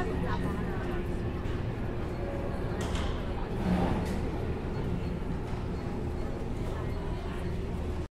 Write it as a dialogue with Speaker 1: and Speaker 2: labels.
Speaker 1: Bye.